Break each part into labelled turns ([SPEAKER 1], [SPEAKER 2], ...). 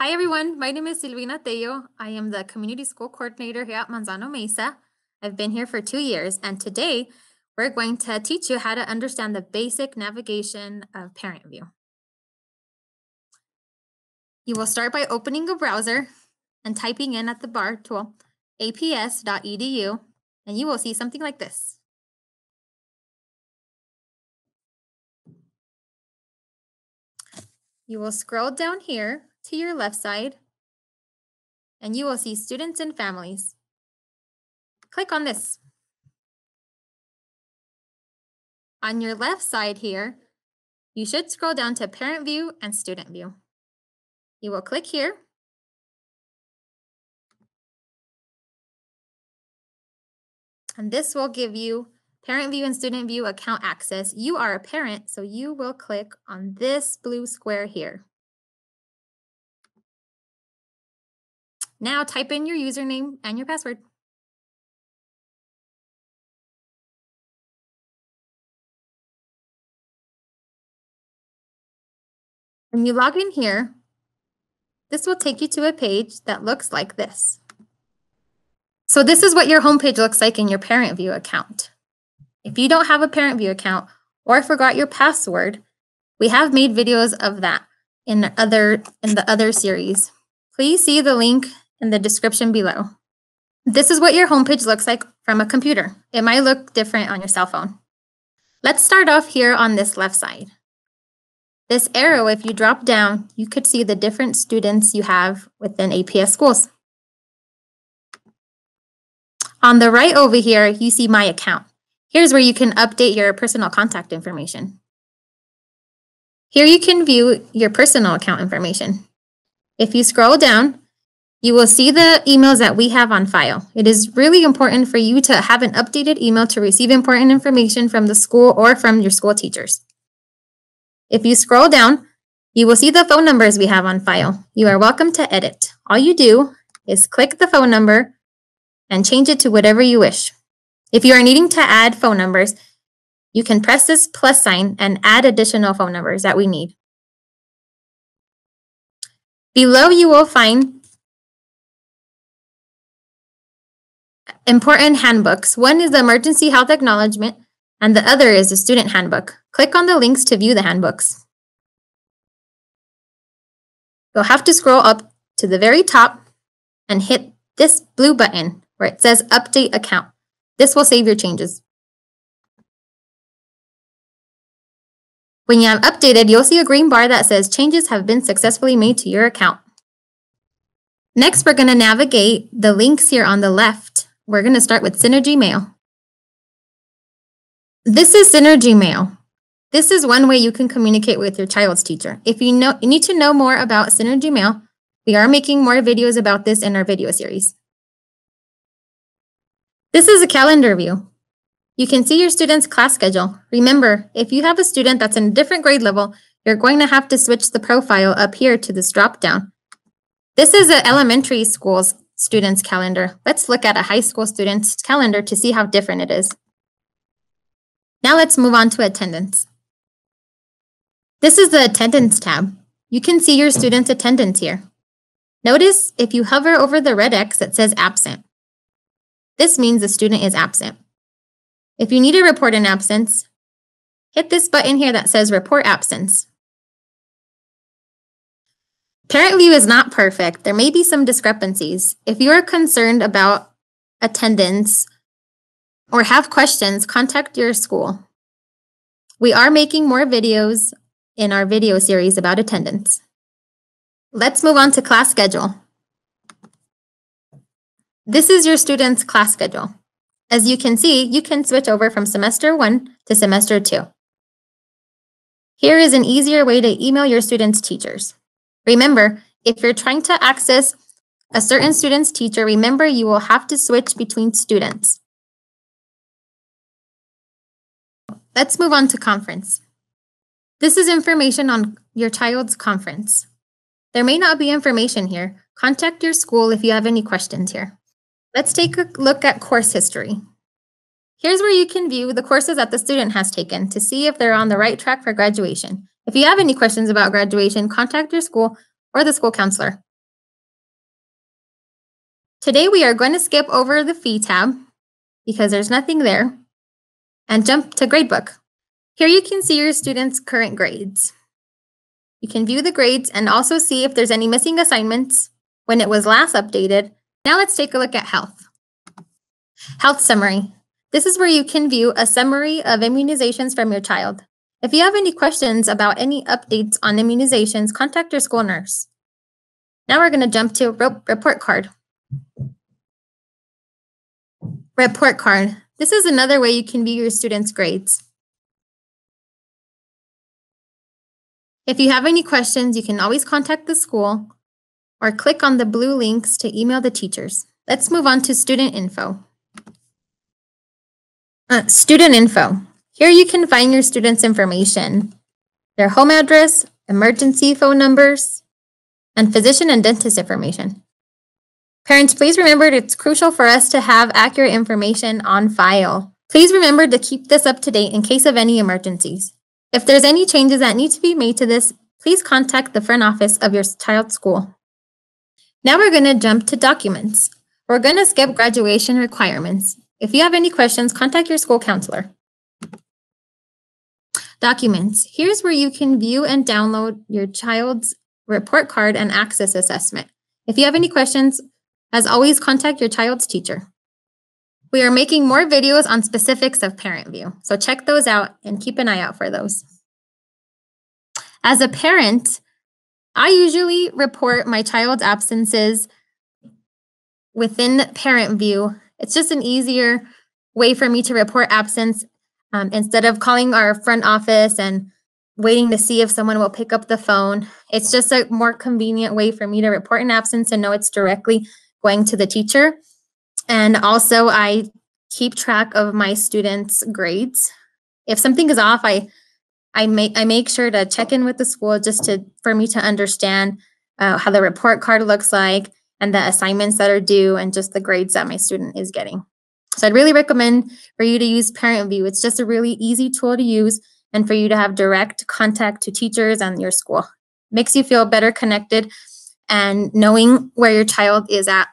[SPEAKER 1] Hi, everyone. My name is Silvina Tello. I am the Community School Coordinator here at Manzano Mesa. I've been here for two years, and today we're going to teach you how to understand the basic navigation of ParentVue. You will start by opening a browser and typing in at the bar tool aps.edu, and you will see something like this. You will scroll down here to your left side, and you will see students and families. Click on this. On your left side here, you should scroll down to ParentVue and StudentVue. You will click here. And this will give you ParentVue and StudentVue account access. You are a parent, so you will click on this blue square here. Now type in your username and your password. When you log in here, this will take you to a page that looks like this. So this is what your homepage looks like in your ParentVue account. If you don't have a ParentVue account or forgot your password, we have made videos of that in other in the other series. Please see the link in the description below. This is what your homepage looks like from a computer. It might look different on your cell phone. Let's start off here on this left side. This arrow, if you drop down, you could see the different students you have within APS schools. On the right over here, you see My Account. Here's where you can update your personal contact information. Here you can view your personal account information. If you scroll down, you will see the emails that we have on file. It is really important for you to have an updated email to receive important information from the school or from your school teachers. If you scroll down, you will see the phone numbers we have on file. You are welcome to edit. All you do is click the phone number and change it to whatever you wish. If you are needing to add phone numbers, you can press this plus sign and add additional phone numbers that we need. Below you will find important handbooks. One is the Emergency Health Acknowledgement, and the other is the Student Handbook. Click on the links to view the handbooks. You'll have to scroll up to the very top and hit this blue button where it says Update Account. This will save your changes. When you have updated, you'll see a green bar that says changes have been successfully made to your account. Next, we're going to navigate the links here on the left we're going to start with Synergy Mail. This is Synergy Mail. This is one way you can communicate with your child's teacher. If you know you need to know more about Synergy Mail, we are making more videos about this in our video series. This is a calendar view. You can see your student's class schedule. Remember, if you have a student that's in a different grade level, you're going to have to switch the profile up here to this drop down. This is an elementary school's student's calendar. Let's look at a high school student's calendar to see how different it is. Now let's move on to attendance. This is the attendance tab. You can see your student's attendance here. Notice if you hover over the red X that says absent. This means the student is absent. If you need to report an absence, hit this button here that says report absence. ParentVue is not perfect. There may be some discrepancies. If you are concerned about attendance or have questions, contact your school. We are making more videos in our video series about attendance. Let's move on to class schedule. This is your student's class schedule. As you can see, you can switch over from semester one to semester two. Here is an easier way to email your students' teachers. Remember, if you're trying to access a certain student's teacher, remember you will have to switch between students. Let's move on to conference. This is information on your child's conference. There may not be information here. Contact your school if you have any questions here. Let's take a look at course history. Here's where you can view the courses that the student has taken to see if they're on the right track for graduation. If you have any questions about graduation, contact your school or the school counselor. Today we are going to skip over the fee tab because there's nothing there and jump to gradebook. Here you can see your students' current grades. You can view the grades and also see if there's any missing assignments when it was last updated. Now let's take a look at health. Health summary. This is where you can view a summary of immunizations from your child. If you have any questions about any updates on immunizations, contact your school nurse. Now we're going to jump to report card. Report card. This is another way you can view your students' grades. If you have any questions, you can always contact the school or click on the blue links to email the teachers. Let's move on to student info. Uh, student info. Here you can find your students' information, their home address, emergency phone numbers, and physician and dentist information. Parents, please remember it's crucial for us to have accurate information on file. Please remember to keep this up to date in case of any emergencies. If there's any changes that need to be made to this, please contact the front office of your child's school. Now we're going to jump to documents. We're going to skip graduation requirements. If you have any questions, contact your school counselor. Documents. Here's where you can view and download your child's report card and access assessment. If you have any questions, as always, contact your child's teacher. We are making more videos on specifics of ParentVue, so check those out and keep an eye out for those. As a parent, I usually report my child's absences within ParentVue. It's just an easier way for me to report absence um, instead of calling our front office and waiting to see if someone will pick up the phone. It's just a more convenient way for me to report an absence and know it's directly going to the teacher. And also I keep track of my students' grades. If something is off, I I make I make sure to check in with the school just to for me to understand uh, how the report card looks like and the assignments that are due and just the grades that my student is getting. So I'd really recommend for you to use ParentVue. It's just a really easy tool to use and for you to have direct contact to teachers and your school. Makes you feel better connected and knowing where your child is at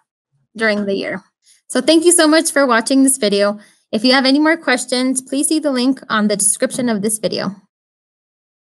[SPEAKER 1] during the year. So thank you so much for watching this video. If you have any more questions, please see the link on the description of this video.